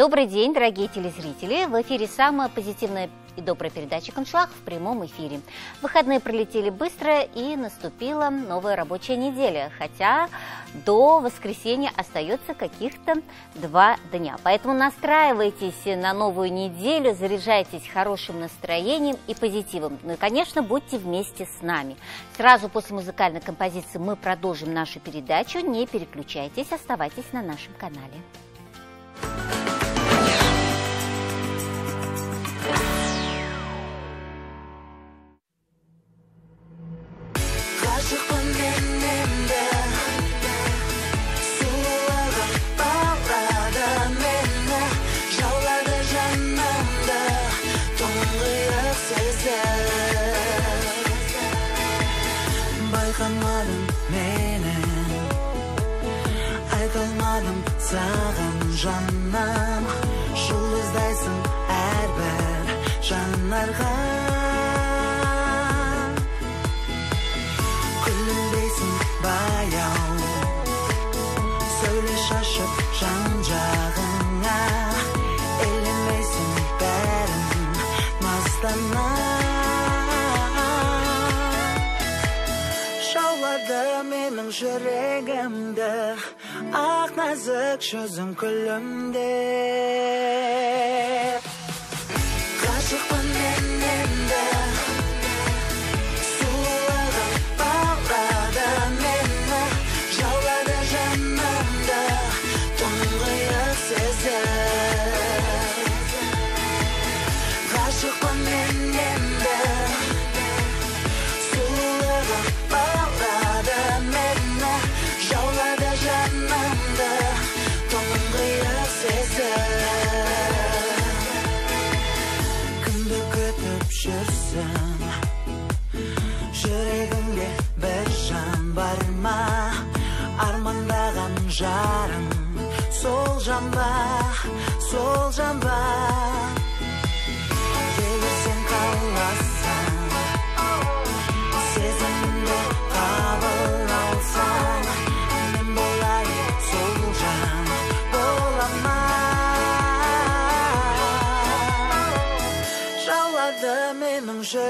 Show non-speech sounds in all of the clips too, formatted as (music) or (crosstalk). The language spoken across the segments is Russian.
Добрый день, дорогие телезрители! В эфире самая позитивная и добрая передача «Коншлаг» в прямом эфире. Выходные пролетели быстро и наступила новая рабочая неделя, хотя до воскресенья остается каких-то два дня. Поэтому настраивайтесь на новую неделю, заряжайтесь хорошим настроением и позитивом. Ну и, конечно, будьте вместе с нами. Сразу после музыкальной композиции мы продолжим нашу передачу. Не переключайтесь, оставайтесь на нашем канале. Жүрегімді ақ нәзік жүзің күлімдеп ғашықпын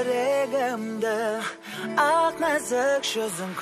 менің жүрегімді ақ нәзік жүзің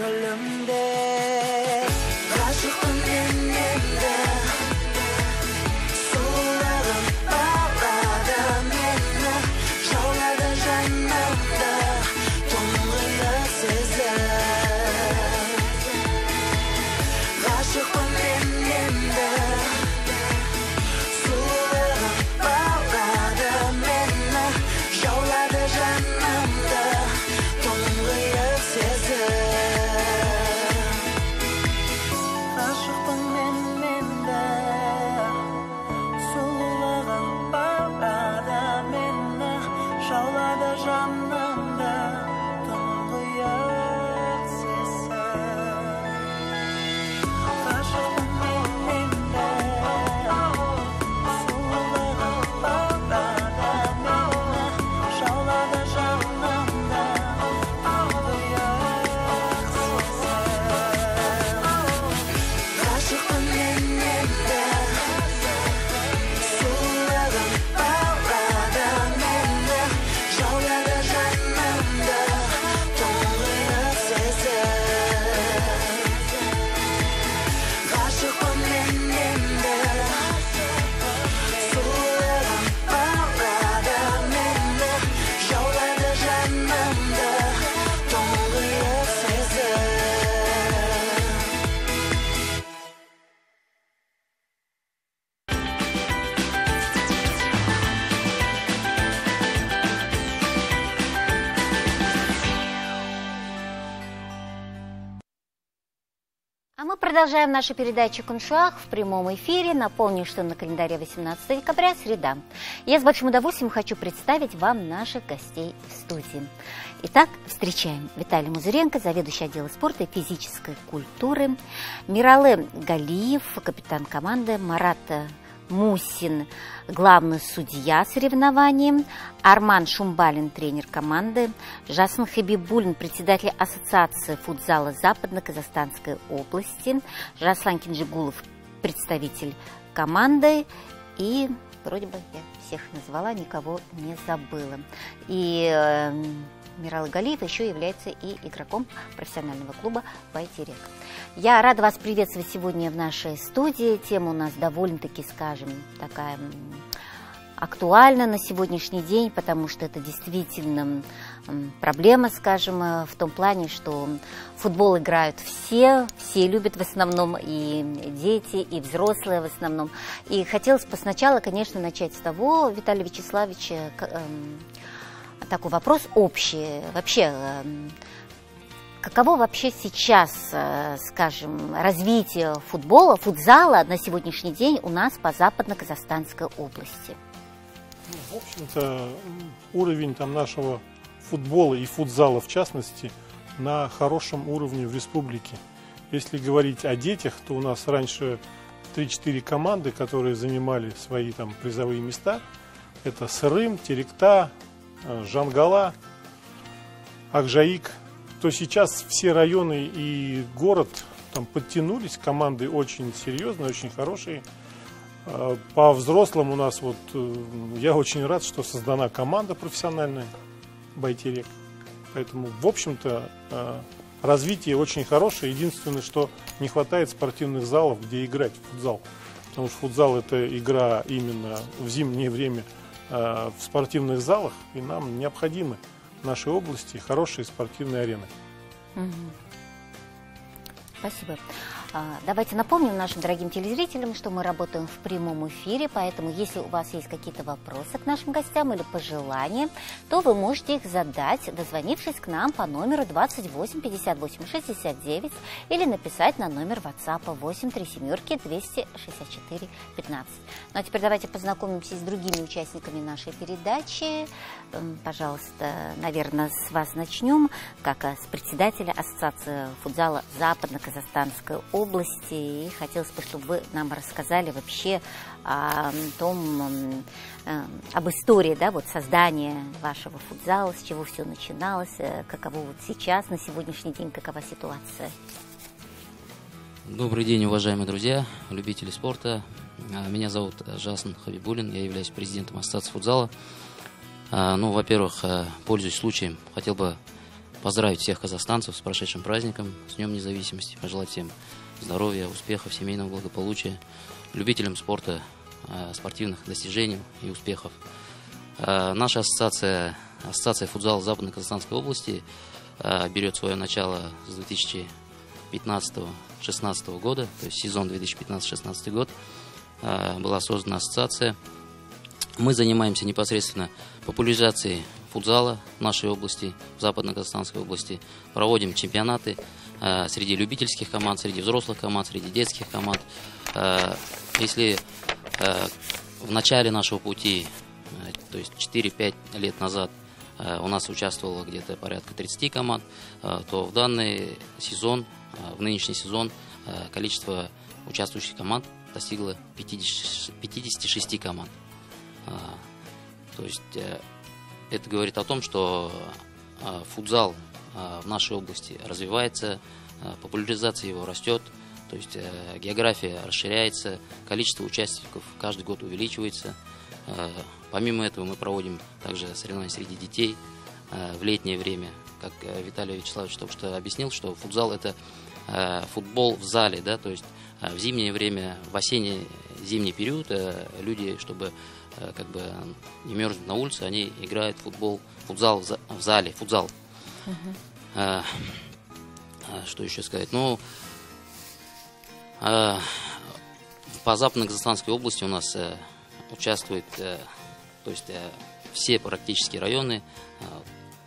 продолжаем нашу передачу «Куншуах» в прямом эфире. Напомню, что на календаре 18 декабря, среда. Я с большим удовольствием хочу представить вам наших гостей в студии. Итак, встречаем Виталий Музыренко, заведующий отдела спорта и физической культуры, Миралы Галиев, капитан команды, Марата Мусин, главный судья соревнований, Арман Шумбалин, тренер команды, Жасын Хабибулин, председатель Ассоциации футзала Западно-Казахстанской области, Жаслан Кинжигулов, представитель команды, И вроде бы я всех назвала, никого не забыла. И э, Мирал Галиев еще является и игроком профессионального клуба «Байтерек». Я рада вас приветствовать сегодня в нашей студии. Тема у нас довольно-таки, скажем, такая актуальна на сегодняшний день, потому что это действительно проблема, скажем, э, в том плане, что футбол играют все, все любят в основном, и дети, и взрослые в основном. И хотелось бы сначала, конечно, начать с того, Виталий Вячеславович, такой вопрос общий. Вообще, эм, каково вообще сейчас, э, скажем, развитие футбола, футзала на сегодняшний день у нас по западно-казахстанской области? Ну, В общем-то, уровень там нашего футбола и футзала в частности на хорошем уровне в республике. Если говорить о детях, то у нас раньше 3-4 команды, которые занимали свои там призовые места. Это Сырым, Теректа, Жангала, Акжаик. То сейчас все районы и город там подтянулись, команды очень серьезные, очень хорошие. Э, По взрослым у нас вот э, я очень рад, что создана команда профессиональная Байтерек. Поэтому, в общем-то, э, развитие очень хорошее. Единственное, что не хватает спортивных залов, где играть в футзал. Потому что футзал это игра именно в зимнее время в спортивных залах, и нам необходимы в нашей области хорошие спортивные арены. Спасибо. А, Давайте напомним нашим дорогим телезрителям, что мы работаем в прямом эфире, поэтому если у вас есть какие-то вопросы к нашим гостям или пожелания, то вы можете их задать, дозвонившись к нам по номеру 28 58 69 или написать на номер WhatsApp 8 3 семерки 264 15. Ну а теперь давайте познакомимся с другими участниками нашей передачи. Пожалуйста, наверное, с вас начнем, как э, с председателя Ассоциации футзала Западно-Казахстанской области. И хотелось бы, чтобы вы нам рассказали вообще о том, м, э, об истории да, вот создания вашего футзала, с чего все начиналось, э, каково вот сейчас, на сегодняшний день, какова ситуация. Добрый день, уважаемые друзья, любители спорта. А, Меня зовут э, Жасн Хабибулин, я являюсь президентом Ассоциации футзала. А, Ну, во-первых, пользуясь случаем, хотел бы поздравить всех казахстанцев с прошедшим праздником, с Днем независимости, пожелать всем здоровья, успехов, семейного благополучия, любителям спорта, э, спортивных достижений и успехов. Э, Наша ассоциация, ассоциация футзала Западной Казахстанской области э, берет свое начало с 2015-16 года, то есть сезон 2015-16 год, была создана ассоциация. Мы занимаемся непосредственно популяризацией футзала в нашей области, в Западно-Казахстанской области. Проводим чемпионаты э, среди любительских команд, среди взрослых команд, среди детских команд. Э, Если э, в начале нашего пути, э, то есть 4-5 лет назад, э, у нас участвовало где-то порядка 30 команд, э, то в данный сезон, э, в нынешний сезон, э, количество участвующих команд достигло 50 56 команд. А, То есть э, это говорит о том, что э, футзал э, в нашей области развивается, э, популяризация его растет, то есть география расширяется, количество участников каждый год увеличивается. Помимо этого мы проводим также соревнования среди детей в летнее время, как Виталий Вячеславович только что объяснил, что футзал это футбол в зале, да, то есть в зимнее время, в осенний зимний период люди, чтобы как бы не мерзнуть на улице, они играют в футбол, футзал в за- в зале, футзал. Э, э, Что еще сказать? Ну, э, по Западно-Казахстанской области у нас э, участвует, э, то есть э, все практически районы. Э,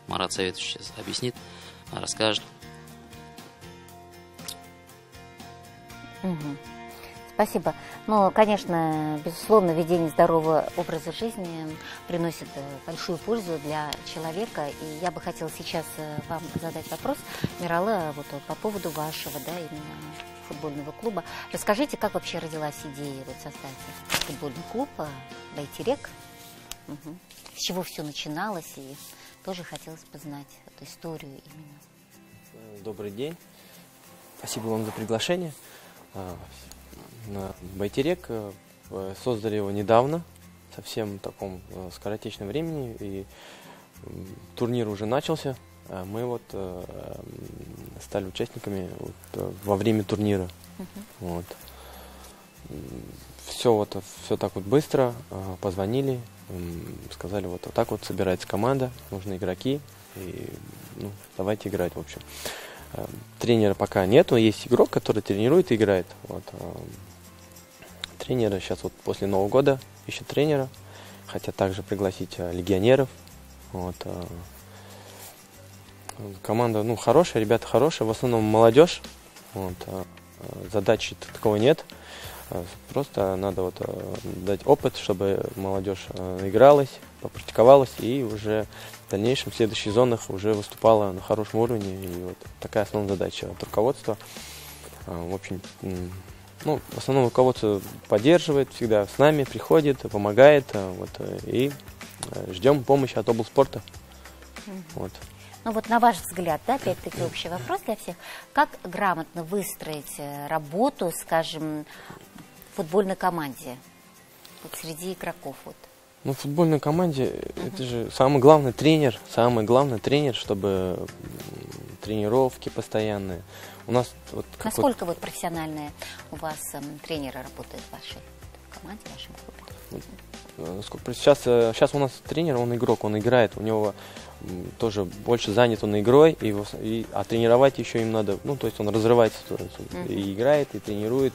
Марат Советович сейчас объяснит, э, расскажет. Мгм. Спасибо. Ну, конечно, безусловно, ведение здорового образа жизни приносит э, большую пользу для человека. И я бы хотела сейчас э, вам задать вопрос, Мирала, вот э, по поводу вашего, да, именно футбольного клуба. Расскажите, как вообще родилась идея вот создать футбольный клуб Байтерек? Мгм. С чего все начиналось? И тоже хотелось бы знать эту историю именно. Добрый день. Спасибо вам за приглашение. На Байтерек э, создали его недавно, совсем в таком э, скоротечном времени, и турнир уже начался. а Мы вот э, стали участниками вот, во время турнира. Вот. Все вот, все так вот быстро, позвонили, сказали, вот, вот так вот собирается команда, нужны игроки, и ну, давайте играть, в общем. Тренера пока нету, есть игрок, который тренирует и играет. Вот. Тренера сейчас вот после Нового года ищут тренера, хотят также пригласить э, легионеров. Вот. э, Команда, ну, хорошая, ребята хорошие, в основном молодежь. Вот. э, Задачи такого нет. Просто надо вот дать опыт, чтобы молодежь игралась, попрактиковалась и уже в дальнейшем, в следующих сезонах уже выступала на хорошем уровне. И вот такая основная задача от руководства. В общем, ну, в основном руководство поддерживает всегда, с нами приходит, помогает. э, Вот, э, и э, ждем помощи от облспорта. Вот. Ну вот на ваш взгляд, да, опять-таки общий вопрос для всех, как грамотно выстроить работу, скажем, в футбольной команде, вот среди игроков вот? Ну, в футбольной команде э, это же самый главный тренер, самый главный тренер, чтобы тренировки постоянные. У нас вот Насколько вот профессиональные у вас эм, тренеры работают в вашей команде, в вашем клубе? э, сколько- сейчас, э, сейчас у нас тренер, он игрок, он играет, у него тоже больше занят он игрой, и, и- а тренировать еще им надо, ну, то есть он разрывается, и играет, и тренирует.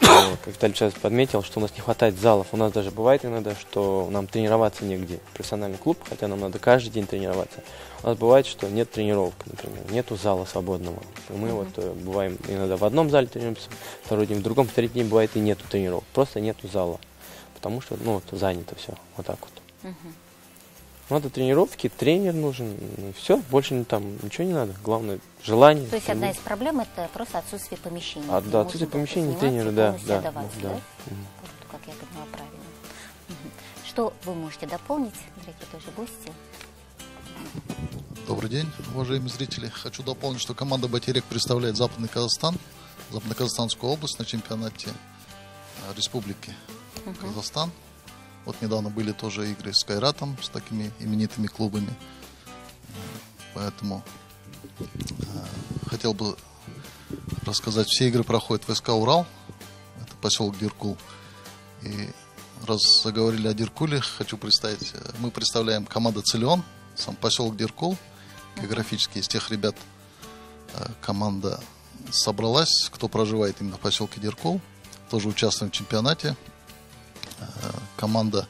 Э, Как Виталий сейчас подметил, что у нас не хватает залов. У нас даже бывает иногда, что нам тренироваться негде. Профессиональный клуб, хотя нам надо каждый день тренироваться. У нас бывает, что нет тренировок, например, нету зала свободного. И мы вот э, бываем иногда в одном зале тренируемся, второй день в другом, в третий день бывает и нету тренировок. Просто нету зала. Потому что, ну, вот занято все. Вот так вот. Надо тренировки, тренер нужен, все, больше не- там ничего не надо. Главное желание. То есть одна из проблем это просто отсутствие помещения. А, да, отсутствие помещения, тренера, да, да, отдаваться, да. да? Вот, как я поняла правильно. Что вы можете дополнить, дорогие тоже гости? Добрый день, уважаемые зрители. Хочу дополнить, что команда «Батерек» представляет Западный Казахстан, Западно-Казахстанскую область на чемпионате э, Республики Казахстан. Вот недавно были тоже игры с Кайратом, с такими именитыми клубами. Поэтому э, хотел бы рассказать, все игры проходят в СК «Урал», это поселок Диркул. И раз заговорили о Диркуле, хочу представить, э, мы представляем команду «Целион», сам поселок Диркул, географически из тех ребят э, команда собралась, кто проживает именно в поселке Диркул, тоже участвуем в чемпионате. Э, Команда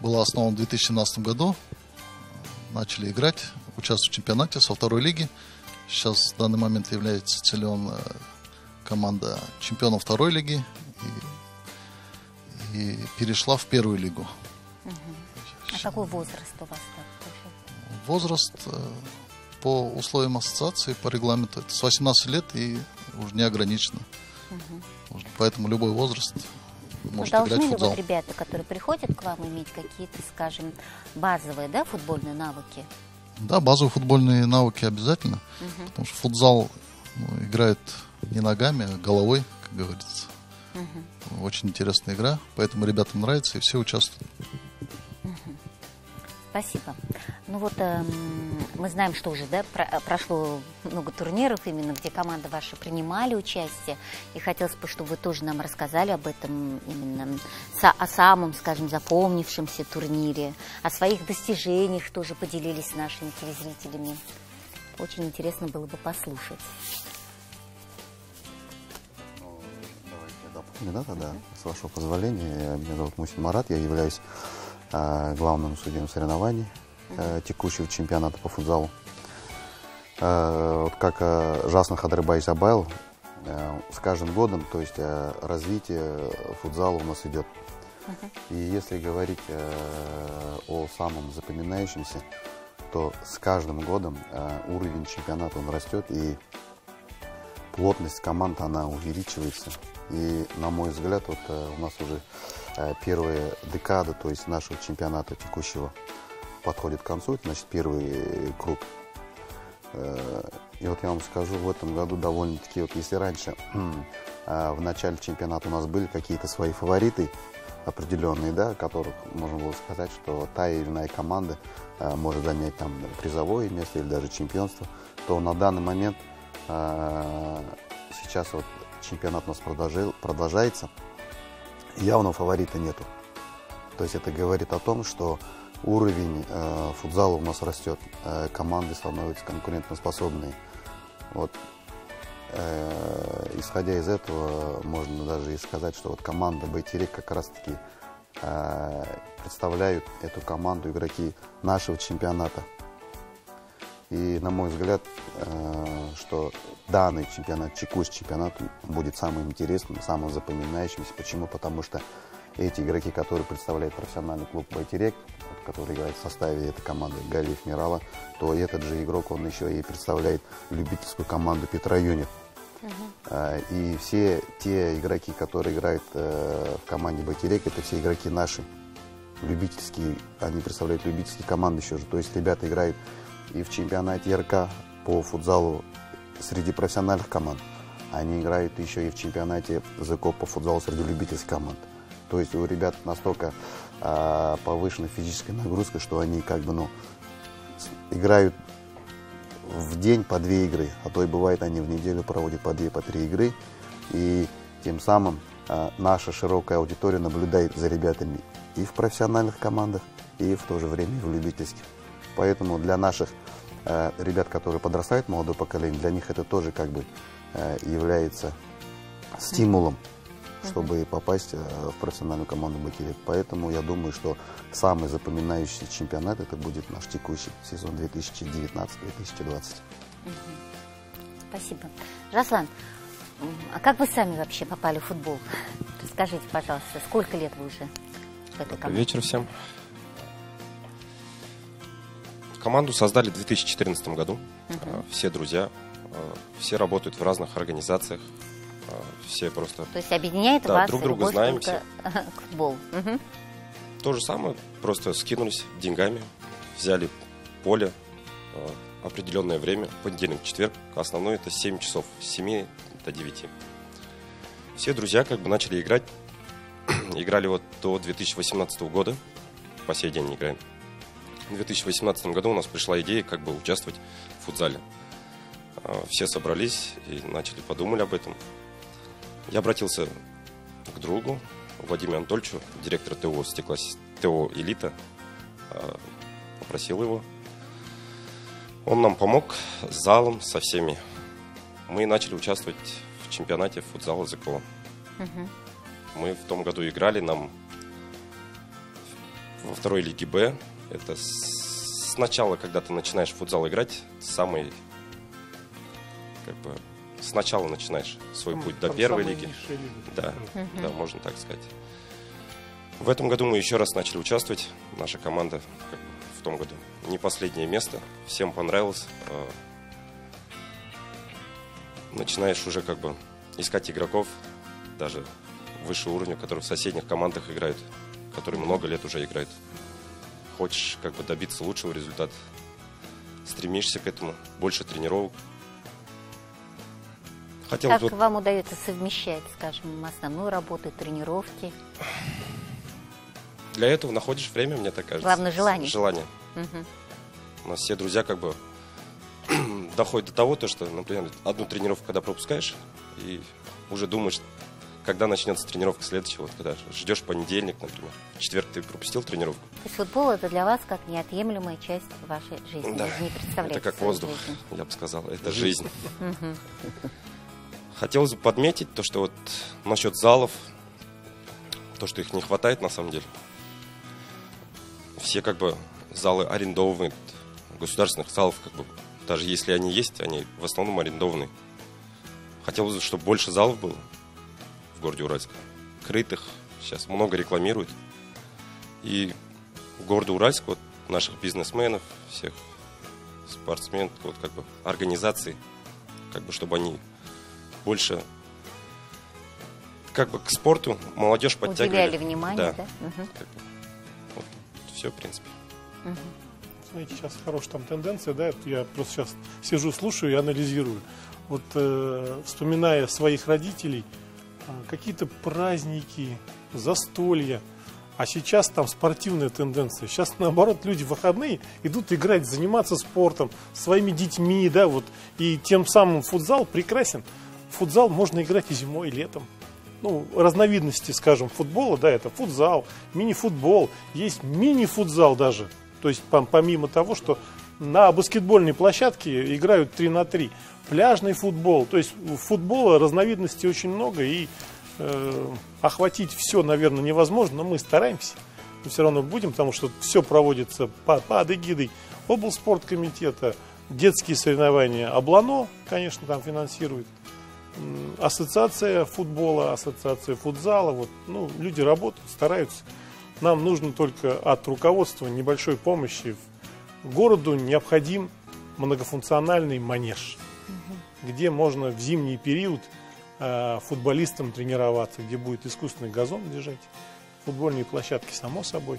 была основана в 2017 году, начали играть, участвовать в чемпионате со второй лиги. Сейчас в данный момент является целен э, команда чемпионов второй лиги и, и перешла в первую лигу. А какой возраст у вас? Возраст э, по условиям ассоциации, по регламенту, это с 18 лет и уже не ограничено. Уже Поэтому любой возраст Может должны играть в ли вот ребята, которые приходят к вам, иметь какие-то, скажем, базовые, да, футбольные навыки? Да, базовые футбольные навыки обязательно, потому что футзал ну, играет не ногами, а головой, как говорится. Очень интересная игра, поэтому ребятам нравится и все участвуют. Спасибо. Ну вот эм, мы знаем, что уже да, про- прошло много турниров, именно где команда ваша принимали участие. И хотелось бы, чтобы вы тоже нам рассказали об этом, именно о самом, скажем, запомнившемся турнире, о своих достижениях тоже поделились с нашими телезрителями. Очень интересно было бы послушать. Давайте я да, тогда, с вашего позволения. Меня зовут Мусин Марат, я являюсь э, главным судьей соревнований э, текущего чемпионата по футзалу. Э, вот как э, Жасна Хадрыбай Забайл, э, с каждым годом, то есть э, развитие футзала у нас идет. И если говорить э, о самом запоминающемся, то с каждым годом э, уровень чемпионата он растет и плотность команд она увеличивается. И, на мой взгляд, вот э, у нас уже э, первая декада, то есть нашего чемпионата текущего, подходит к концу. Это, значит, первый э, круг. Э, И вот я вам скажу, в этом году довольно-таки, вот если раньше (clears throat) а, в начале чемпионата у нас были какие-то свои фавориты определенные, да, которых можно было сказать, что та или иная команда а, может занять там призовое место или даже чемпионство, то на данный момент сейчас вот чемпионат у нас продолжается, явного фаворита нету. То есть это говорит о том, что уровень э, футзала у нас растет, э, команды становятся конкурентоспособные. Вот, э, исходя из этого, можно даже и сказать, что вот команда Байтерек как раз-таки э, представляют эту команду игроки нашего чемпионата. И, на мой взгляд, э, что данный чемпионат, текущий чемпионат будет самым интересным, самым запоминающимся. Почему? Потому что эти игроки, которые представляют профессиональный клуб Байтерек, который играет в составе этой команды Галиев Мирала, то этот же игрок, он еще и представляет любительскую команду Петра Юнит. А, И все те игроки, которые играют э, в команде Байтерек, это все игроки наши, любительские, они представляют любительские команды еще же. То есть ребята играют и в чемпионате РК по футзалу среди профессиональных команд. Они играют еще и в чемпионате ЗКО по футзалу среди любительских команд. То есть у ребят настолько а, повышенная физическая нагрузка, что они как бы, ну, играют в день по две игры, а то и бывает они в неделю проводят по две, по три игры, и тем самым а, наша широкая аудитория наблюдает за ребятами и в профессиональных командах, и в то же время и в любительских. Поэтому для наших э, ребят, которые подрастают, молодое поколение, для них это тоже как бы э, является стимулом, чтобы попасть э, в профессиональную команду «Байтерек». Поэтому я думаю, что самый запоминающийся чемпионат это будет наш текущий сезон 2019-2020. Спасибо. Жаслан, а как вы сами вообще попали в футбол? Расскажите, пожалуйста, сколько лет вы уже в этой Добрый команде? вечер всем. Команду создали в 2014 году. Э, Все друзья, э, все работают в разных организациях. э, Все просто То есть объединяет Да, вас друг друга знаем только к (laughs) футболу. Мгм. то же самое, просто скинулись деньгами, взяли поле, определенное время, понедельник, четверг, основной это 7 часов, с 7 до 9. Все друзья как бы начали играть, (clears throat) играли вот до 2018 года, по сей день играем. В 2018 году у нас пришла идея как бы участвовать в футзале. Э, Все собрались и начали, подумали об этом. Я обратился к другу, Владимиру Анатольевичу, директор ТО «Стекла ТО «Элита», э, попросил его. Он нам помог с залом, со всеми. Мы начали участвовать в чемпионате футзала ЗКО. Мы в том году играли, нам во второй лиге Б. Это сначала, когда ты начинаешь в футзал играть, самый как бы сначала начинаешь свой путь до Там первой лиги. Да, да, можно так сказать. В этом году мы еще раз начали участвовать. Наша команда как бы, в том году не последнее место. Всем понравилось. Э, Начинаешь уже как бы искать игроков, даже выше уровня, которые в соседних командах играют, которые много лет уже играют. Хочешь как бы добиться лучшего результата, стремишься к этому, больше тренировок. Хотел Как вот вам удается совмещать, скажем, основную работу тренировки? Для этого находишь время, мне так кажется. Главное, желание. Желание. Мгм. У нас все друзья как бы (clears throat) доходят до того, то, что, например, одну тренировку, когда пропускаешь, и уже думаешь, когда начнется тренировка следующая, вот когда ждешь понедельник, например. В четверг ты пропустил тренировку. То есть футбол это для вас как неотъемлемая часть вашей жизни. Да. Не представляете Это как воздух, жизнь. я бы сказал. Это жизнь. Хотелось бы подметить то, что вот насчет залов, то, что их не хватает на самом деле. Все как бы залы арендованы, государственных залов, как бы, даже если они есть, они в основном арендованы. Хотелось бы, чтобы больше залов было городе Уральск. Крытых, сейчас много рекламируют. И в городе Уральск, вот наших бизнесменов, всех спортсменов, вот как бы организаций, как бы чтобы они больше как бы к спорту молодежь подтягивали. Уделяли внимание, да? Мгм. Как бы, вот, все, в принципе. Знаете, сейчас хорошая там тенденция, да, я просто сейчас сижу, слушаю и анализирую. Вот э, вспоминая своих родителей, какие-то праздники, застолья. А сейчас там спортивная тенденция. Сейчас, наоборот, люди в выходные идут играть, заниматься спортом, своими детьми, да, вот. И тем самым футзал прекрасен. Футзал можно играть и зимой, и летом. Ну, разновидности, скажем, футбола, да, это футзал, мини-футбол, есть мини-футзал даже. То есть пом- помимо того, что на баскетбольной площадке играют 3 на 3. Пляжный футбол, то есть футбола разновидностей очень много и э, охватить все, наверное, невозможно, но мы стараемся. Мы все равно будем, потому что все проводится по- под эгидой облспорткомитета, детские соревнования, Облано, конечно, там финансирует, ассоциация футбола, ассоциация футзала, вот, ну, люди работают, стараются. Нам нужно только от руководства небольшой помощи. Городу необходим многофункциональный манеж, где можно в зимний период э, футболистам тренироваться, где будет искусственный газон лежать, футбольные площадки, само собой.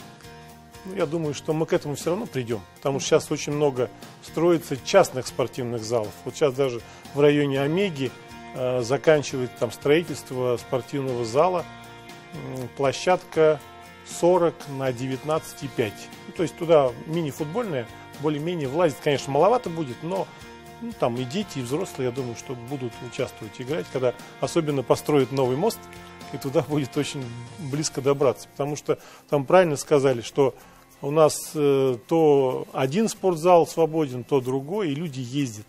Ну, я думаю, что мы к этому все равно придем, потому что сейчас очень много строится частных спортивных залов. Вот сейчас даже в районе Омеги э, заканчивает там строительство спортивного зала, м, площадка 40 на 19,5. Ну, то есть туда мини-футбольная более-менее влазит, конечно, маловато будет, но ну, там и дети, и взрослые, я думаю, что будут участвовать, играть, когда особенно построят новый мост, и туда будет очень близко добраться. Потому что там правильно сказали, что у нас э, то один спортзал свободен, то другой, и люди ездят.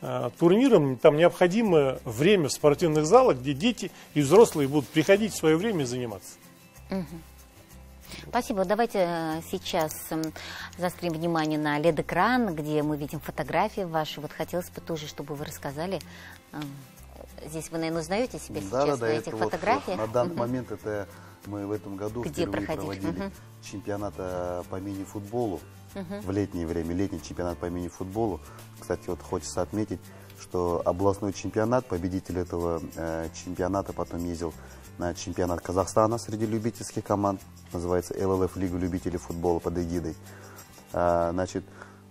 А, турнирам там необходимо время в спортивных залах, где дети и взрослые будут приходить в свое время и заниматься. Спасибо. Давайте э, сейчас м, заострим внимание на LED-экран, где мы видим фотографии ваши. Вот хотелось бы тоже, чтобы вы рассказали. эм, Здесь вы, наверное, узнаете себя Да, сейчас да, на да, этих вот, фотографиях. на данный момент это мы в этом году Где впервые проходили? проводили Мгм. чемпионат э, по мини-футболу в летнее время, летний чемпионат по мини-футболу. Кстати, вот хочется отметить, что областной чемпионат, победитель этого э, чемпионата потом ездил на чемпионат Казахстана среди любительских команд, называется ЛЛФ Лига любителей футбола под эгидой. А, значит,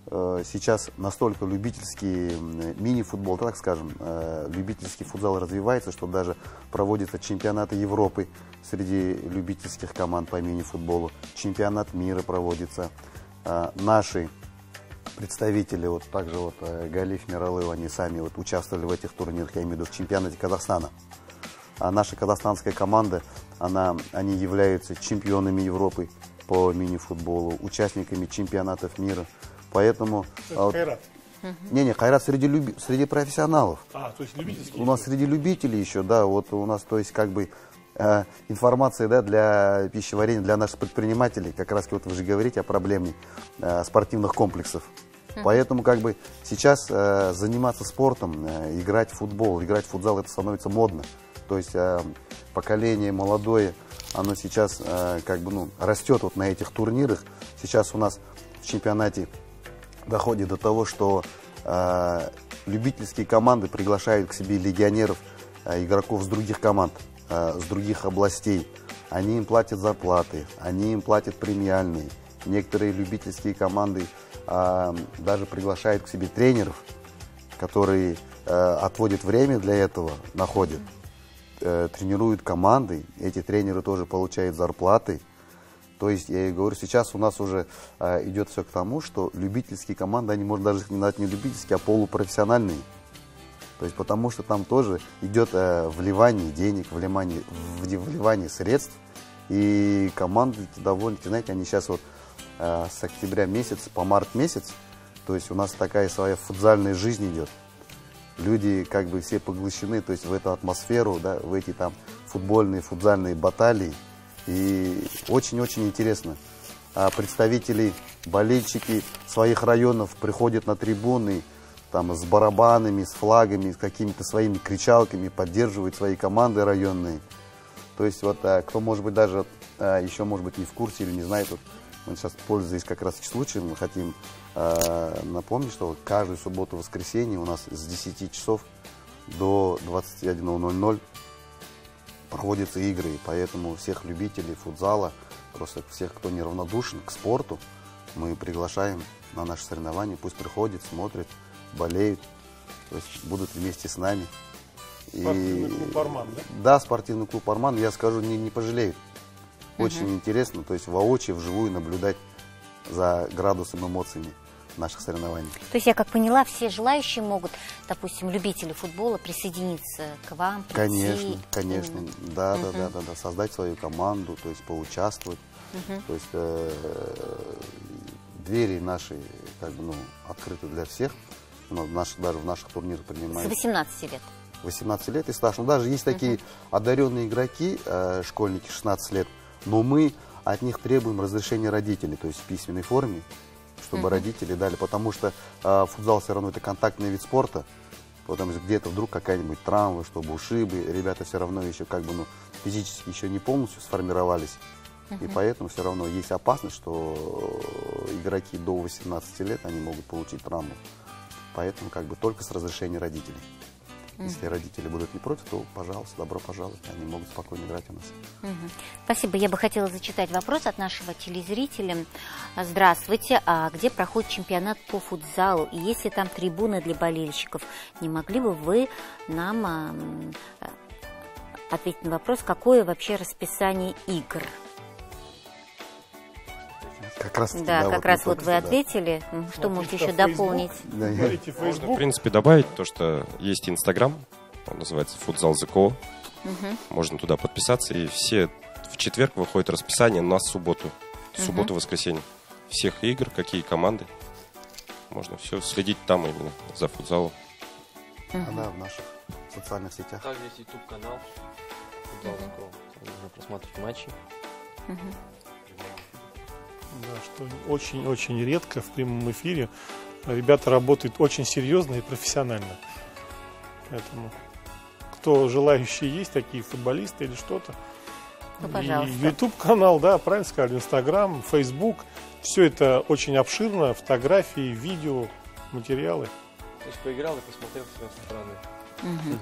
э, сейчас настолько любительский мини-футбол, так скажем, э, любительский футзал развивается, что даже проводятся чемпионаты Европы среди любительских команд по мини-футболу, чемпионат мира проводится. А, Наши представители, вот также вот э, Галиф Миралыев, они сами вот участвовали в этих турнирах, я имею в виду в чемпионате Казахстана. А наша казахстанская команда, она, они являются чемпионами Европы по мини-футболу, участниками чемпионатов мира. Поэтому... а вот- Кайрат. Не-не, Хайрат среди, люби- среди профессионалов. А, то есть любительский. У нас среди любителей еще, да, вот у нас, то есть, как бы, э, информация, да, для пищеварения, для наших предпринимателей, как раз вот вы же говорите о проблеме э, спортивных комплексов. Поэтому, как бы, сейчас э, заниматься спортом, э, играть в футбол, играть в футзал, это становится модно. То есть, э, поколение молодое, оно сейчас, э, как бы, ну, растет вот на этих турнирах. Сейчас у нас в чемпионате доходит до того, что э, любительские команды приглашают к себе легионеров, игроков с других команд, с других областей. Они им платят зарплаты, они им платят премиальные. Некоторые любительские команды даже приглашают к себе тренеров, которые отводят время для этого, находят, э, тренируют команды. Эти тренеры тоже получают зарплаты. То есть, я и говорю, сейчас у нас уже э, идет все к тому, что любительские команды, они, может, даже назвать не любительские, а полупрофессиональные. То есть, потому что там тоже идет э, вливание денег, вливание, вли- вливание средств. И команды довольно-таки, знаете, они сейчас вот э, с октября месяца по март месяц, то есть у нас такая своя футзальная жизнь идет. Люди как бы все поглощены, то есть в эту атмосферу, да, в эти там футбольные, футзальные баталии. И очень-очень интересно. А представители, болельщики своих районов приходят на трибуны там, с барабанами, с флагами, с какими-то своими кричалками, поддерживают свои команды районные. То есть вот а, кто, может быть, даже а, еще, может быть, не в курсе или не знает, вот, мы сейчас, пользуясь как раз случаем, мы хотим а, напомнить, что каждую субботу-воскресенье у нас с 10 часов до 21.00 проводятся игры, и поэтому всех любителей футзала, просто всех, кто неравнодушен к спорту, мы приглашаем на наши соревнования, пусть приходят, смотрят, болеют, то есть будут вместе с нами. Спортивный И- клуб «Арман», да? Да, спортивный клуб «Арман», я скажу, не, не пожалеет. Очень интересно, то есть воочию, вживую наблюдать за градусом эмоциями наших соревнований. То есть я как поняла, все желающие могут, допустим, любители футбола присоединиться к вам, прийти. Конечно, конечно. Именно. Да, да, да, да, да. Создать свою команду, то есть поучаствовать. То есть э, двери наши как бы, ну, открыты для всех. Ну, наш- даже в наших турнирах С принимают 18 лет. 18 лет и старше. Ну, даже есть такие одаренные игроки, э, школьники 16 лет, но мы от них требуем разрешения родителей, то есть в письменной форме, чтобы родители дали, потому что э, футзал все равно это контактный вид спорта, потому что где-то вдруг какая-нибудь травма, чтобы ушибы, ребята все равно еще как бы, ну, физически еще не полностью сформировались, и поэтому все равно есть опасность, что игроки до 18 лет, они могут получить травму. Поэтому как бы только с разрешения родителей. Если родители будут не против, то, пожалуйста, добро пожаловать. Они могут спокойно играть у нас. Мгм. Спасибо. Я бы хотела зачитать вопрос от нашего телезрителя. Здравствуйте. А где проходит чемпионат по футзалу? И есть ли там трибуны для болельщиков? Не могли бы вы нам а, ответить на вопрос, какое вообще расписание игр? Как раз таки, Да, как вот раз вот вы да. ответили. Что Смотрите, можете еще Facebook. дополнить? Да, я- (laughs) Можно, в принципе, добавить то, что есть Инстаграм, он называется Футзал ЗКО. Можно туда подписаться, и все в четверг выходит расписание на субботу. Субботу-воскресенье. Всех игр, какие команды. Можно все следить там именно за футзалом. Она в наших социальных сетях. Также есть YouTube канал Футзал. Там можно просматривать матчи. Да, что очень-очень редко в прямом эфире ребята работают очень серьезно и профессионально. Поэтому кто желающие есть, такие футболисты или что-то. Ну, пожалуйста. YouTube канал, да, правильно сказали, Инстаграм, Фейсбук. Все это очень обширно, фотографии, видео, материалы. То есть поиграл и посмотрел себя со стороны.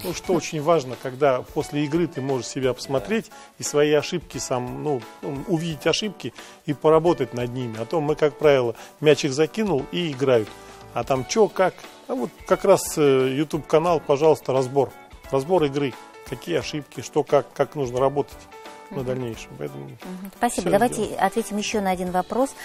Ну, что очень важно, когда после игры ты можешь себя посмотреть и свои ошибки сам, ну, увидеть ошибки и поработать над ними. А то мы, как правило, мячик закинул и играют. А там что, как? А вот как раз э, YouTube канал, пожалуйста, разбор. Разбор игры. Какие ошибки, что, как, как нужно работать на дальнейшем. Поэтому. Спасибо. Давайте сделано. ответим еще на один вопрос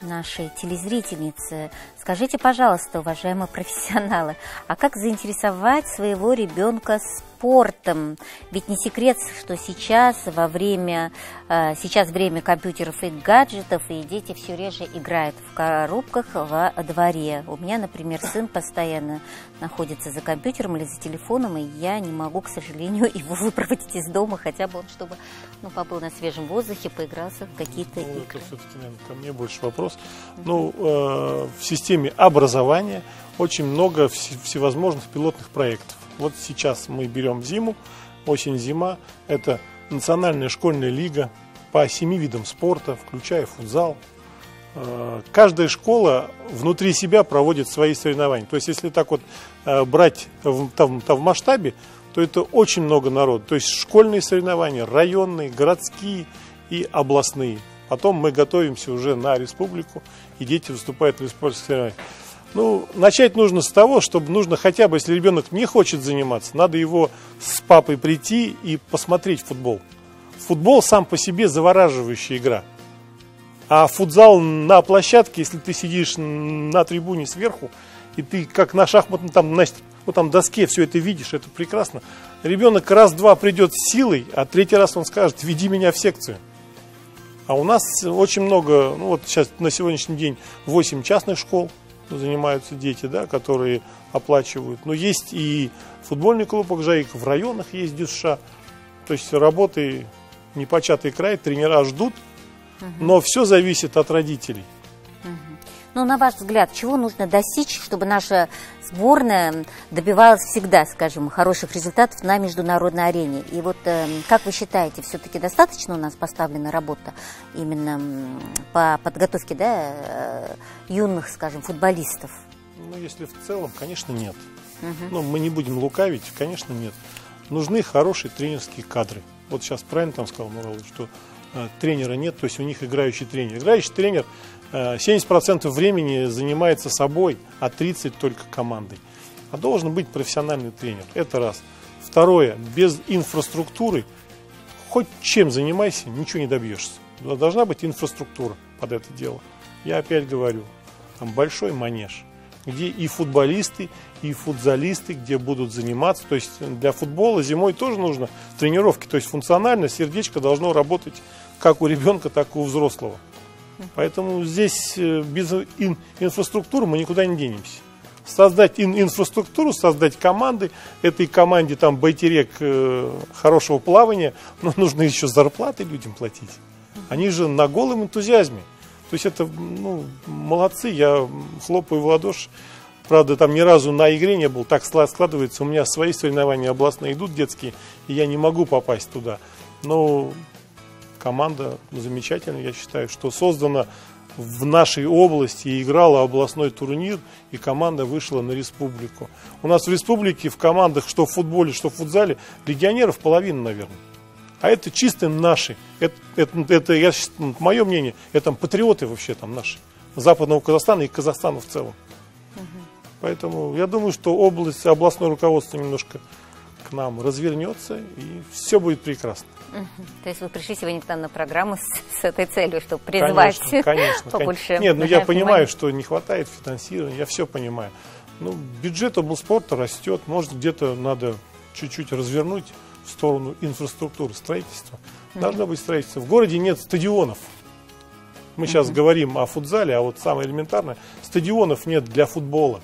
нашей телезрительницы. Скажите, пожалуйста, уважаемые профессионалы, а как заинтересовать своего ребенка спортом? Ведь не секрет, что сейчас во время э, сейчас время компьютеров и гаджетов, и дети все реже играют в коробках во дворе. У меня, например, сын постоянно находится за компьютером или за телефоном, и я не могу, к сожалению, (laughs) его выпроводить из дома, хотя бы он, чтобы ну, побыл на свежем воздухе, поигрался в какие-то Ну, это игры. все-таки, наверное, ко мне больше вопрос. Ну, э, в системе образования очень много вс- всевозможных пилотных проектов. Вот сейчас мы берем зиму, осень-зима. Это национальная школьная лига по семи видам спорта, включая футзал. Э, Каждая школа внутри себя проводит свои соревнования. То есть, если так вот э, брать в, там, там в масштабе, то это очень много народу. То есть школьные соревнования, районные, городские и областные. Потом мы готовимся уже на республику, и дети выступают на республиканских. Ну, начать нужно с того, чтобы нужно хотя бы, если ребенок не хочет заниматься, надо его с папой прийти и посмотреть футбол. Футбол сам по себе завораживающая игра. А футзал на площадке, если ты сидишь на трибуне сверху, и ты как на шахматном там, на, ну, там доске все это видишь, это прекрасно. Ребенок раз-два придет с силой, а третий раз он скажет, веди меня в секцию. А у нас очень много, ну вот сейчас на сегодняшний день 8 частных школ занимаются дети, да, которые оплачивают. Но есть и футбольный клуб Акжаик, в районах есть ДЮСШ. То есть работы непочатый край, тренера ждут, но все зависит от родителей. Ну, на ваш взгляд, чего нужно достичь, чтобы наша сборная добивалась всегда, скажем, хороших результатов на международной арене? И вот э, как вы считаете, все-таки достаточно у нас поставлена работа именно по подготовке да, э, юных, скажем, футболистов? Ну, если в целом, конечно, нет. Ну, мы не будем лукавить, конечно, нет. Нужны хорошие тренерские кадры. Вот сейчас правильно там сказал Мурал, что э, тренера нет, то есть у них играющий тренер. Играющий тренер 70% времени занимается собой, а 30% только командой. А должен быть профессиональный тренер. Это раз. Второе, без инфраструктуры, хоть чем занимайся, ничего не добьешься. Должна быть инфраструктура под это дело. Я опять говорю, там большой манеж, где и футболисты, и футзалисты, где будут заниматься. То есть для футбола зимой тоже нужно тренировки. То есть функционально сердечко должно работать как у ребенка, так и у взрослого. Поэтому здесь э, без ин- инфраструктуры мы никуда не денемся. Создать ин- инфраструктуру, создать команды, этой команде там байтерек э, хорошего плавания, но нужно еще зарплаты людям платить. Они же на голом энтузиазме. То есть это, ну, молодцы, я хлопаю в ладоши. Правда, там ни разу на игре не был, так складывается. У меня свои соревнования областные идут детские, и я не могу попасть туда. Но команда замечательная, я считаю, что создана в нашей области и играла областной турнир, и команда вышла на республику. У нас в республике в командах, что в футболе, что в футзале, легионеров половина, наверное. А это чисто наши. Это, это, это я, мое мнение, это патриоты вообще там наши. Западного Казахстана и Казахстана в целом. Поэтому я думаю, что область, областное руководство немножко к нам развернется, и все будет прекрасно. То есть вы пришли сегодня к нам на программу с, с этой целью, чтобы призвать Конечно, конечно. побольше конечно. Нет, ну я понимаю, что не хватает финансирования, я все понимаю. Ну, бюджет облспорта растет, может где-то надо чуть-чуть развернуть в сторону инфраструктуры, строительства. Должно быть строительство. В городе нет стадионов. Мы сейчас говорим о футзале, а вот самое элементарное, стадионов нет для футбола.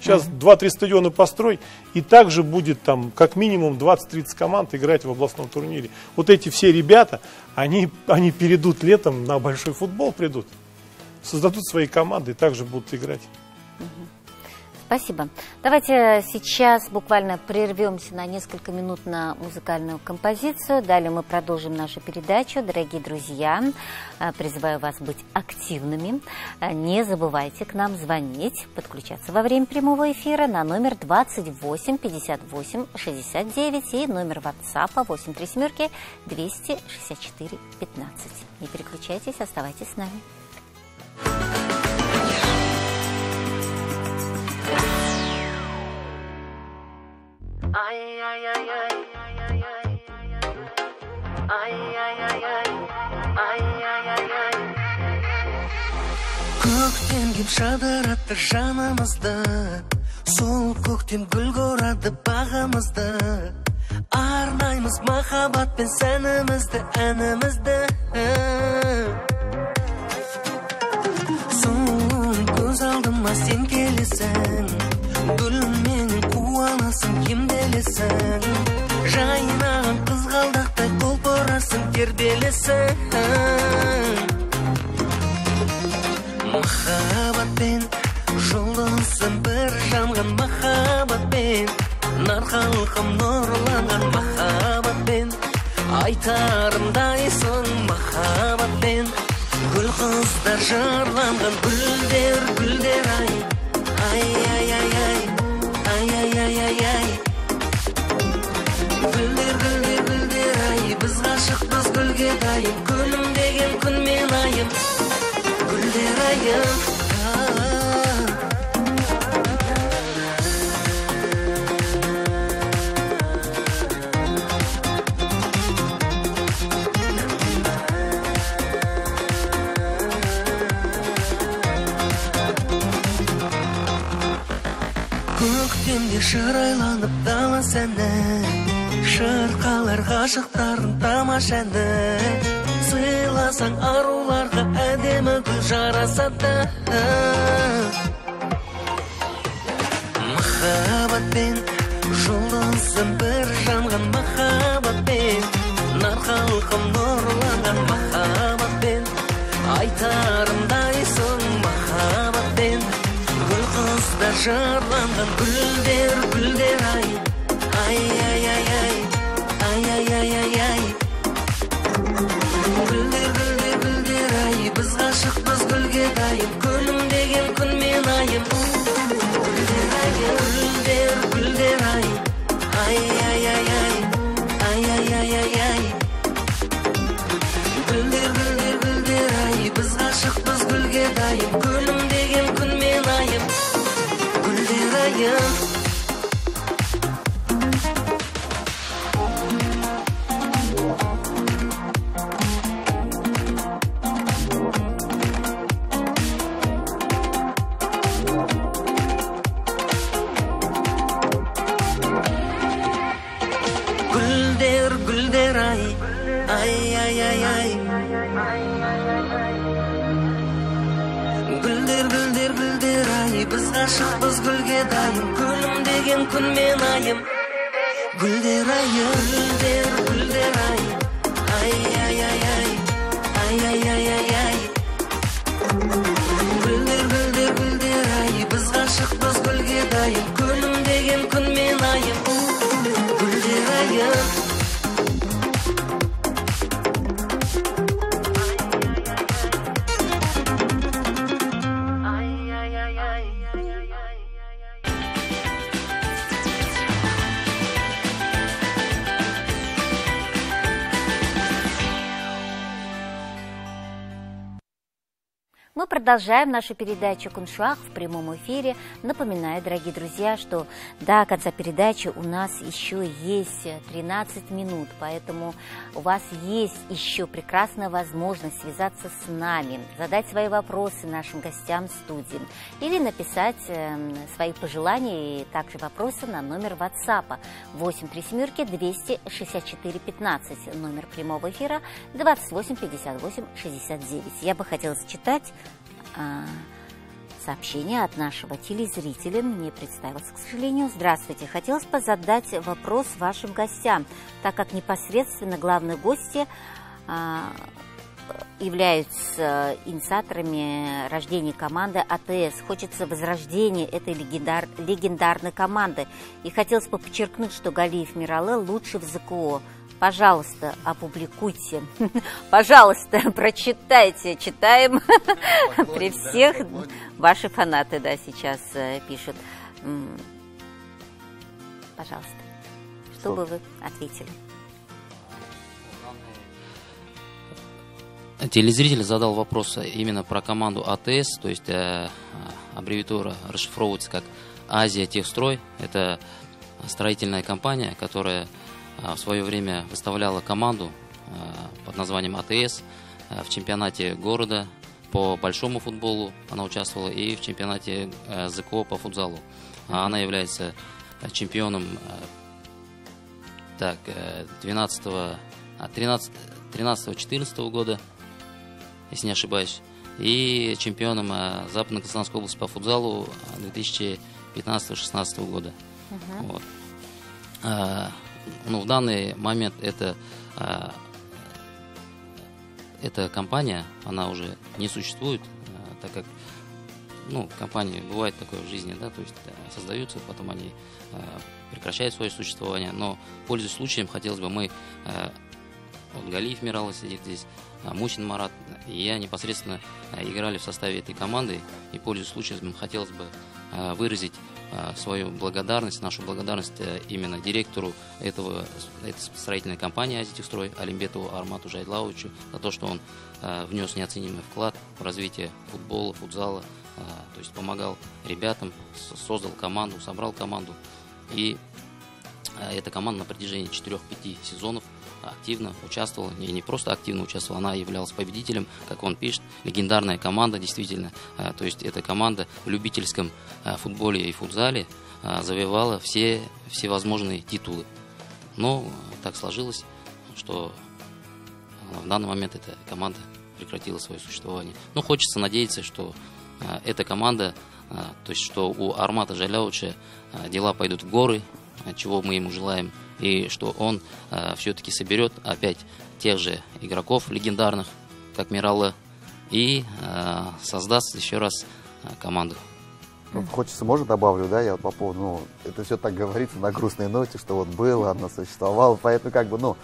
Сейчас 2-3 стадиона построй, и также будет там как минимум 20-30 команд играть в областном турнире. Вот эти все ребята, они, они перейдут летом на большой футбол, придут, создадут свои команды и также будут играть. Спасибо. Давайте сейчас буквально прервемся на несколько минут на музыкальную композицию. Далее мы продолжим нашу передачу. Дорогие друзья, э, призываю вас быть активными. Э, Не забывайте к нам звонить, подключаться во время прямого эфира на номер 28 58 69 и номер WhatsApp 83 264 15. Не переключайтесь, оставайтесь с нами. Көктем кеп жадыратты жанымызды сол көктем гүлге орады бағымызды арнаймыз махаббатпен сәнімізді әнімізді соң көз алдыма сен келесің гүлменен қуанасың кемделесің жайнаған қызғалдақтай құлпырасың тербелесің махаббатпен жұлдызым бір жанған махаббатпен нар халқым нұрланған махаббатпен. Айтарымдайсың махаббатпен гүл қыздар жырланған гүлдер ғашықпыз гүлге дайын күнім деген күн мен айым гүлдер айым көктемде шырайланып дала сәні шырқалар ғашықтардың тамаша әні сыйласаң аруларға әдемі гүл жарасады. Махаббатпен жұлдызым бір жанған махаббатпен нар халқым нұрланған махаббатпен. Айтарымдайсың махаббатпен гүл қыздар жырланған гүлдер гүлдер ай ай ай. Aşık biz продолжаем нашу передачу «Куншуах» в прямом эфире. Напоминаю, дорогие друзья, что до конца передачи у нас еще есть 13 минут, поэтому у вас есть еще прекрасная возможность связаться с нами, задать свои вопросы нашим гостям студии или написать э, свои пожелания и также вопросы на номер WhatsApp 8 3 семерки 264 15, номер прямого эфира 28 58 69. Я бы хотела зачитать сообщение от нашего телезрителя. Не представился, к сожалению. Здравствуйте. Хотелось бы задать вопрос вашим гостям, так как непосредственно главные гости а, являются инициаторами рождения команды АТС. Хочется возрождения этой легендар, легендарной команды. И хотелось бы подчеркнуть, что Галиев Мирале лучше в ЗКО. Пожалуйста, опубликуйте. (laughs) Пожалуйста, (laughs) прочитайте. Читаем при всех. Ваши фанаты, да, сейчас э, пишут. Пожалуйста. Что бы вы ответили? Телезритель задал вопрос именно про команду АТС, то есть э, аббревиатура расшифровывается как Азия Техстрой. Это строительная компания, которая э, в свое время выставляла команду э, под названием АТС э, в чемпионате города по большому футболу. Она участвовала и в чемпионате э, ЗКО по футзалу. А Она является э, чемпионом э, так, э, 12 а, 13 13-14 года, если не ошибаюсь, и чемпионом Западно-Казахстанской области по футзалу э, 2015-16 года. Вот. А, ну, в данный момент это, а, эта компания, она уже не существует, а, так как ну, компании бывает такое в жизни, да, то есть э, создаются, потом они э, прекращают свое существование. Но, пользуясь случаем, хотелось бы мы, э, вот Галиев Мирала сидит здесь, а, Мусин Марат, и я непосредственно э, играли в составе этой команды, и, пользуясь случаем, хотелось бы э, выразить э, свою благодарность, нашу благодарность э, именно директору этого, этой строительной компании «Азитехстрой» Алимбетову Армату Жайдлаовичу за то, что он э, внес неоценимый вклад в развитие футбола, футзала, э, то есть помогал ребятам, создал команду, собрал команду. И эта команда на протяжении 4-5 сезонов активно участвовала, не, не просто активно участвовала, она являлась победителем, как он пишет, легендарная команда, действительно. Э, То есть эта команда в любительском э, футболе и футзале э, завоевала все всевозможные титулы. Но так сложилось, что в данный момент эта команда прекратила свое существование. Но хочется надеяться, что эта команда, то есть что у Армата Жаляуча дела пойдут в горы, чего мы ему желаем, и что он все-таки соберет опять тех же игроков легендарных, как Миралла, и э, создаст еще раз э, команду. Ну, хочется, можно добавлю, да, я вот по поводу, ну, это все так говорится на грустной ноте, что вот было, она существовала, поэтому как бы, ну,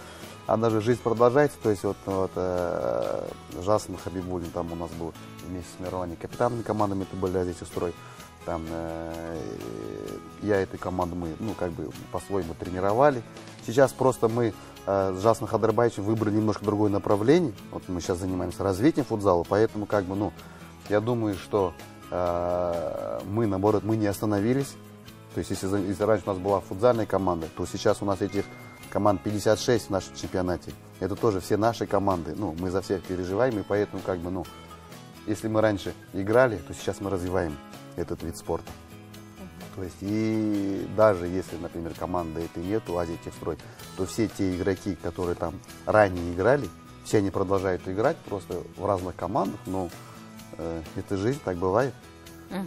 она же жизнь продолжается, то есть вот, ну, вот э, Жасмин Хабибулин там у нас был вместе с Мированием, капитанами командами это были здесь устрой, там э, я этой команду мы, ну, как бы по-своему тренировали. Сейчас просто мы э, с Жасмин Хадырбаевичем выбрали немножко другое направление, вот мы сейчас занимаемся развитием футзала, поэтому как бы, ну, я думаю, что э, мы, наоборот, мы не остановились. То есть, если, если раньше у нас была футзальная команда, то сейчас у нас этих команд 56 в нашем чемпионате. Это тоже все наши команды. Ну, мы за всех переживаем, и поэтому, как бы, ну, если мы раньше играли, то сейчас мы развиваем этот вид спорта. То есть, и даже если, например, команды этой нету, Азия Техстрой, то все те игроки, которые там ранее играли, все они продолжают играть просто в разных командах, но э, это жизнь, так бывает, Мгм.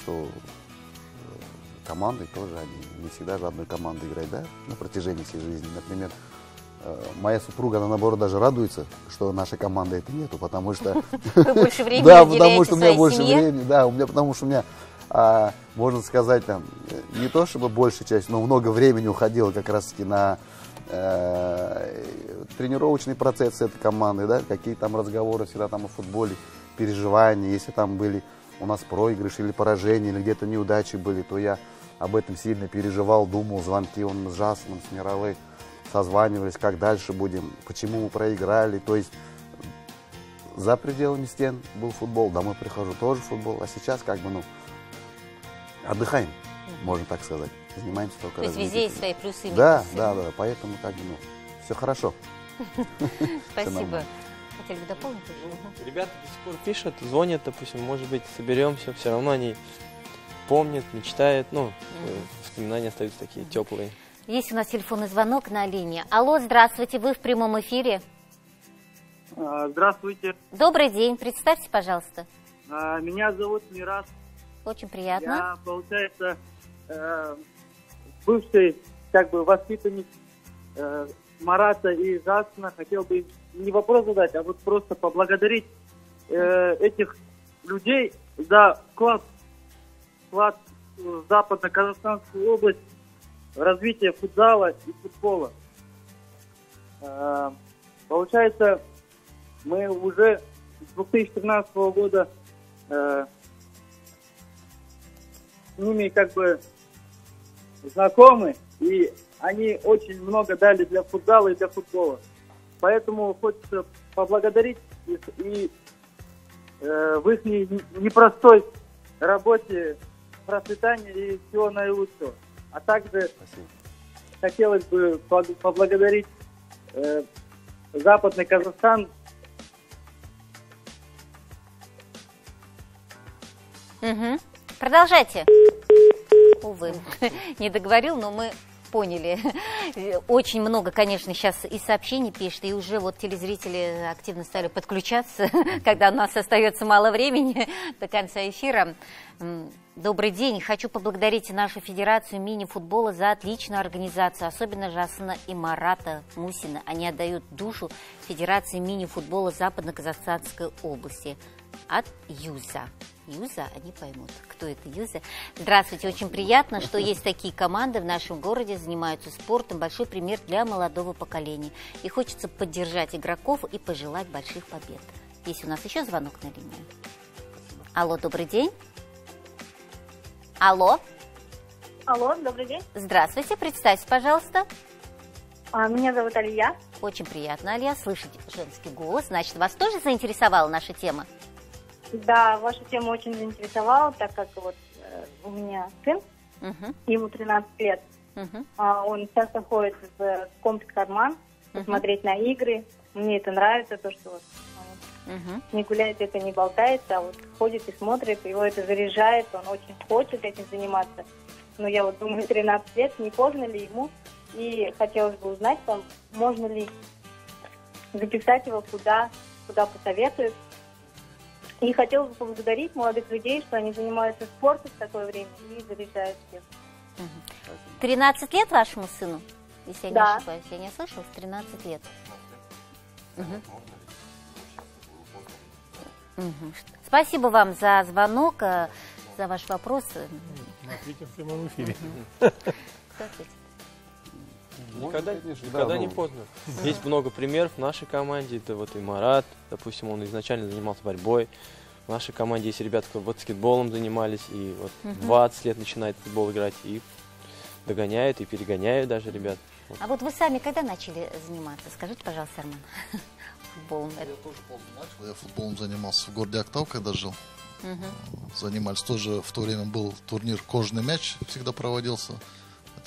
что э, команды тоже, они не всегда же одной командой играют, да, на протяжении всей жизни. Например, моя супруга, она наоборот даже радуется, что нашей команды это нету, потому что... (laughs) Вы (laughs) больше времени Да, потому что у меня больше времени, да, у меня, потому что у меня, а, можно сказать, там, э, не то чтобы большая часть, но много времени уходило как раз-таки на э, тренировочный процесс этой команды, да, какие там разговоры всегда там о футболе, переживания, если там были у нас проигрыши или поражения, или где-то неудачи были, то я об этом сильно переживал, думал, звонки он с Жасаном, с Мировой, созванивались, как дальше будем, почему мы проиграли, то есть за пределами стен был футбол, домой прихожу тоже футбол, а сейчас как бы, ну, отдыхаем, можно так сказать, занимаемся только То есть везде есть свои плюсы и Да, минусы. да, да, поэтому как бы, ну, все хорошо. (laughs) Спасибо. Хотели бы дополнить? Ребята до сих пор пишут, звонят, допустим, может быть, соберемся, все равно они помнят, мечтают, ну, воспоминания остаются такие теплые. Есть у нас телефонный звонок на линии. Алло, здравствуйте, вы в прямом эфире. А, Здравствуйте, Добрый день, представьте, пожалуйста. А, меня зовут Мирас. Очень приятно. Я, получается, э, бывший как бы воспитанник э, Марата и Жасина. Хотел бы не вопрос задать, а вот просто поблагодарить э, этих людей за вклад, вклад в Западно-Казахстанскую область развитие футзала и футбола. Э, Получается, мы уже с 2013 года э, с ними как бы знакомы, и они очень много дали для футзала и для футбола. Поэтому хочется поблагодарить их и э, в их не- непростой работе процветания и всего наилучшего. А также Спасибо. хотелось бы поблагодарить э, Западный Казахстан Мгм. Продолжайте. Увы, (laughs) не договорил, но мы поняли. (laughs) Очень много, конечно, сейчас и сообщений пишет, и уже вот телезрители активно стали подключаться, (laughs) когда у нас остается мало времени (laughs) до конца эфира. Добрый день. Хочу поблагодарить нашу Федерацию мини-футбола за отличную организацию, особенно Жасына и Марата Мусина. Они отдают душу Федерации мини-футбола Западно-Казахстанской области от ЮЗа. ЮЗа, они поймут, кто это ЮЗа. Здравствуйте, очень приятно, что есть такие команды в нашем городе, занимаются спортом. Большой пример для молодого поколения. И хочется поддержать игроков и пожелать больших побед. Есть у нас еще звонок на линии. Алло, добрый день. Алло, Алло, добрый день. здравствуйте, представьте, пожалуйста. А, Меня зовут Алия. Очень приятно, Алия, слышать женский голос. Значит, вас тоже заинтересовала наша тема? Да, ваша тема очень заинтересовала, так как вот э, у меня сын, Мгм, ему 13 лет. мгм, А, Он часто ходит в комплекс «Арман» посмотреть на игры. Мне это нравится, то, что вот мгм. не гуляет, это не болтается, а вот ходит и смотрит, его это заряжает, он очень хочет этим заниматься. Но я вот думаю, (laughs) 13 лет, не поздно ли ему? И хотелось бы узнать, там, можно ли записать его куда, куда посоветуют. И хотелось бы поблагодарить молодых людей, что они занимаются спортом в такое время и заряжают всех. 13 лет вашему сыну? Если я Да. не ошибаюсь, я не ослышалась, 13 лет. Мгм. Спасибо вам за звонок, э, за ваш вопрос. Мы ответим в прямом эфире. Кто Никогда, конечно, никогда да, не ну. поздно. Есть много примеров в нашей команде. Это вот и Марат, допустим, он изначально занимался борьбой. В нашей команде есть ребята, которые баскетболом занимались, и вот 20 лет начинает футбол играть, и догоняют, и перегоняют даже ребят. Вот. А вот вы сами когда начали заниматься? Скажите, пожалуйста, Арман. (laughs) Футболом. Я тоже поздно начал. Я футболом занимался в городе Актау, когда жил. Мгм. Занимались тоже в то время был турнир «Кожаный мяч» всегда проводился.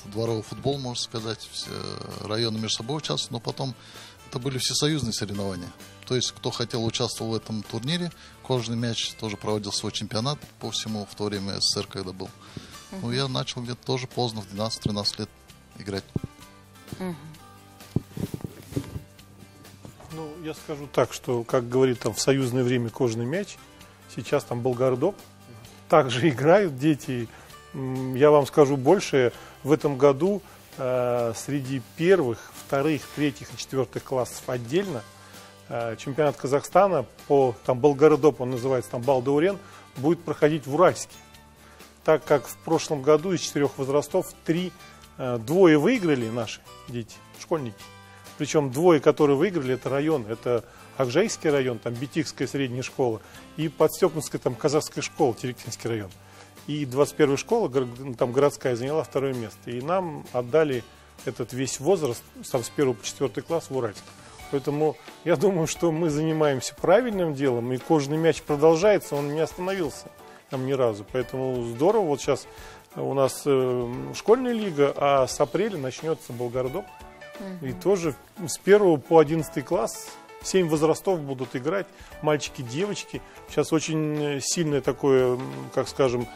Дворовый футбол, можно сказать. Все районы между собой участвовали. Но потом это были всесоюзные соревнования. То есть, кто хотел участвовал в этом турнире, «Кожаный мяч» тоже проводил свой чемпионат по всему в то время СССР, когда был. Ну, я начал где-то тоже поздно, в 12-13 лет играть. Ну, я скажу так, что, как говорит там в союзное время кожаный мяч, сейчас там Болгардок. Также играют дети. Я вам скажу больше, в этом году э, среди первых, вторых, третьих и четвертых классов отдельно э, чемпионат Казахстана по там Болгородоп, он называется там Балдаурен, будет проходить в Уральске. Так как в прошлом году из четырех возрастов три, э, двое выиграли наши дети, школьники. Причем двое, которые выиграли, это район, это Акжайский район, там Бетихская средняя школа, и Подстепновская, там казахская школа, Теректинский район. И 21 школа, ну, там городская, заняла второе место. И нам отдали этот весь возраст, там, с 1 по 4 класс в Уральск. Поэтому я думаю, что мы занимаемся правильным делом, и кожаный мяч продолжается, он не остановился там ни разу. Поэтому здорово, вот сейчас у нас э, школьная лига, а с апреля начнется Болгородок. И тоже с 1 по 11 класс 7 возрастов будут играть, мальчики, девочки. Сейчас очень э, сильное такое, как скажем,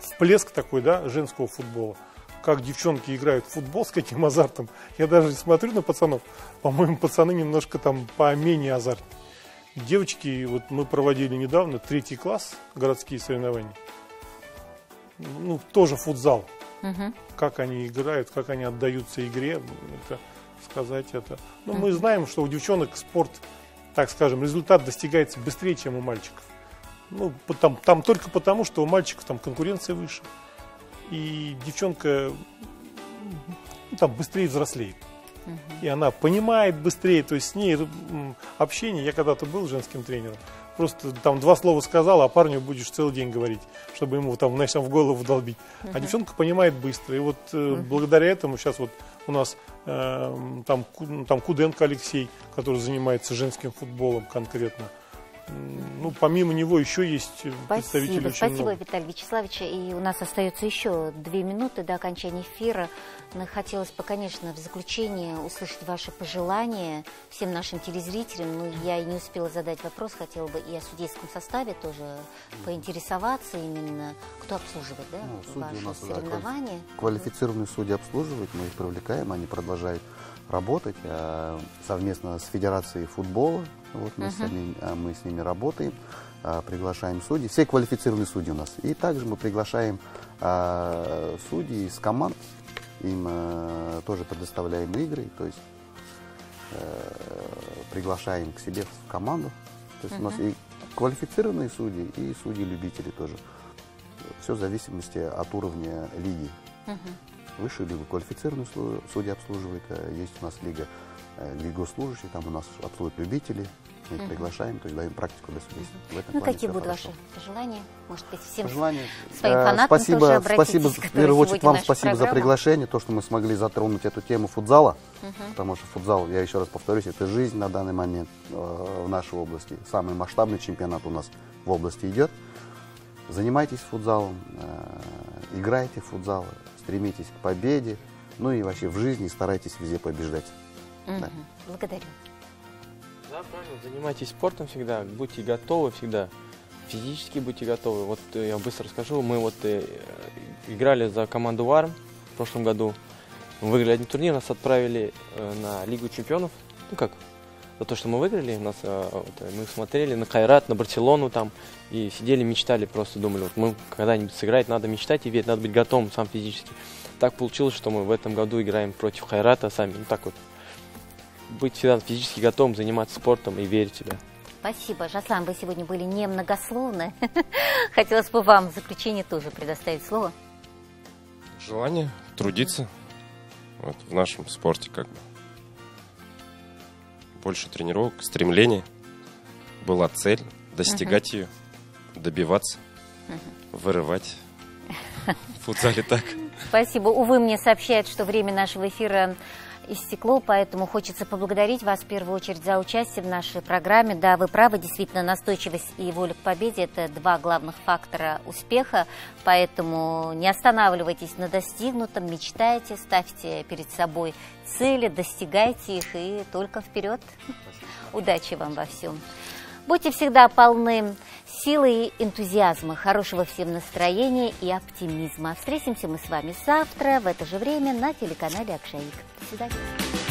всплеск такой, да, женского футбола. Как девчонки играют в футбол, с каким азартом. Я даже смотрю на пацанов, по-моему, пацаны немножко там поменее азартные. Девочки, вот мы проводили недавно третий класс, городские соревнования. Ну, тоже футзал Мгм. как они играют, как они отдаются игре, это сказать это. Ну, мы знаем, что у девчонок спорт, так скажем, результат достигается быстрее, чем у мальчиков. Ну, там, там только потому, что у мальчиков там конкуренция выше. И девчонка ну, там быстрее взрослеет. И она понимает быстрее, то есть с ней общение, я когда-то был женским тренером, просто там два слова сказал, а парню будешь целый день говорить, чтобы ему там, знаешь, там в голову долбить. А девчонка понимает быстро. И вот э, благодаря этому сейчас вот у нас э, там, там Куденко Алексей, который занимается женским футболом конкретно. Ну, помимо него еще есть э, представители Спасибо, очень спасибо, много. Виталий Вячеславович. И у нас остается еще две минуты до окончания эфира. Но хотелось бы, конечно, в заключение услышать ваши пожелания всем нашим телезрителям. Но я и не успела задать вопрос, хотела бы и о судейском составе тоже поинтересоваться именно, кто обслуживает, да, Ну, ваши нас, да, соревнования. Квалифицированные судьи обслуживают, мы их привлекаем, они продолжают работать э, совместно с Федерацией футбола. Вот мы, с ними, э, мы с ними работаем, э, приглашаем судей. Все квалифицированные судьи у нас. И также мы приглашаем э, судей из команд. Им э, тоже предоставляем игры, то есть э, приглашаем к себе в команду. То есть у нас и квалифицированные судьи, и судьи-любители тоже. Все в зависимости от уровня лиги. Высшую лигу квалифицированные судьи обслуживают. э, Есть у нас лига, э, где госслужащие, там у нас обслуживают любители. Мы их приглашаем, то есть даем практику для. В этом Ну, какие будут хорошо. ваши пожелания? Может быть, всем Пожелания. своим Э, фанатам спасибо, тоже спасибо, в первую очередь вам спасибо за программу. приглашение, то, что мы смогли затронуть эту тему футзала, потому что футзал, я еще раз повторюсь, это жизнь на данный момент э, в нашей области. Самый масштабный чемпионат у нас в области идет. Занимайтесь футзалом, э, играйте в футзал, стремитесь к победе, ну и вообще в жизни старайтесь везде побеждать. Мгм. Да. Благодарю. Да, правильно, занимайтесь спортом всегда, будьте готовы всегда, физически будьте готовы. Вот э, я быстро расскажу, мы вот э, играли за команду ВАРМ в прошлом году, мы выиграли один турнир, нас отправили э, на Лигу чемпионов, ну как, за то, что мы выиграли, нас, э, вот, э, мы смотрели на Кайрат, на Барселону там, и сидели, мечтали, просто думали, вот мы когда-нибудь сыграть, надо мечтать и верить, надо быть готовым сам физически. Так получилось, что мы в этом году играем против Хайрата сами, ну так вот, быть всегда физически готовым заниматься спортом и верить в себя. Спасибо. Жаслан, вы сегодня были немногословны. (laughs) Хотелось бы вам в заключение тоже предоставить слово. Желание трудиться вот, в нашем спорте как бы. Больше тренировок, стремление. Была цель достигать ее, добиваться, вырывать. (laughs) В футзале так. Спасибо. Увы, мне сообщают, что время нашего эфира истекло, поэтому хочется поблагодарить вас в первую очередь за участие в нашей программе. Да, вы правы, действительно, настойчивость и воля к победе – это два главных фактора успеха, поэтому не останавливайтесь на достигнутом, мечтайте, ставьте перед собой цели, достигайте их и только вперед. Удачи вам во всем. Будьте всегда полны силы и энтузиазма, хорошего всем настроения и оптимизма. Встретимся мы с вами завтра в это же время на телеканале Акшаик. До свидания.